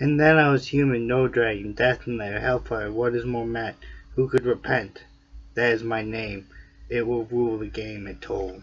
And then I was human, no dragon, death and there, hellfire, what is more met? Who could repent? That is my name, it will rule the game, it told.